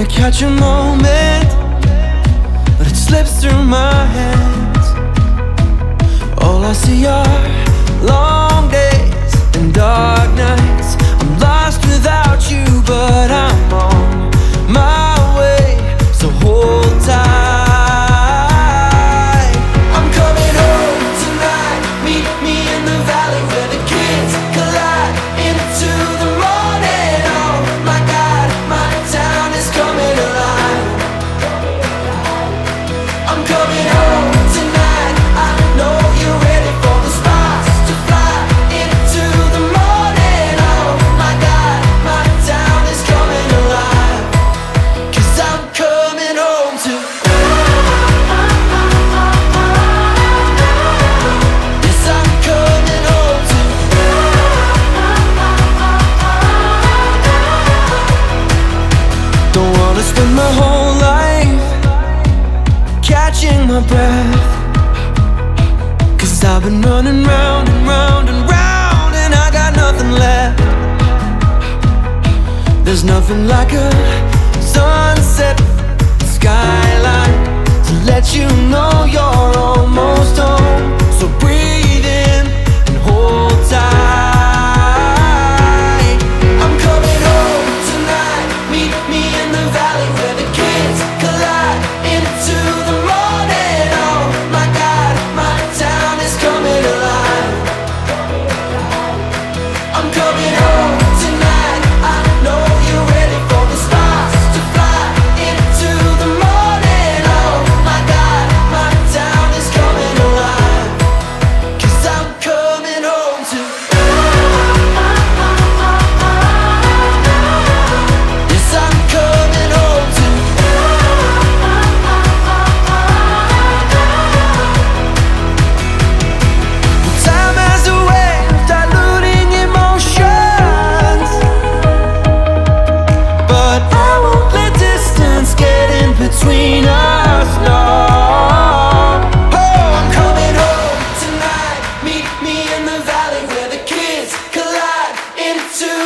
Wanna catch a moment But it slips through my hands All I see are spent my whole life catching my breath. Cause I've been running round and round and round and I got nothing left. There's nothing like a sunset skyline To let you know you're almost home. into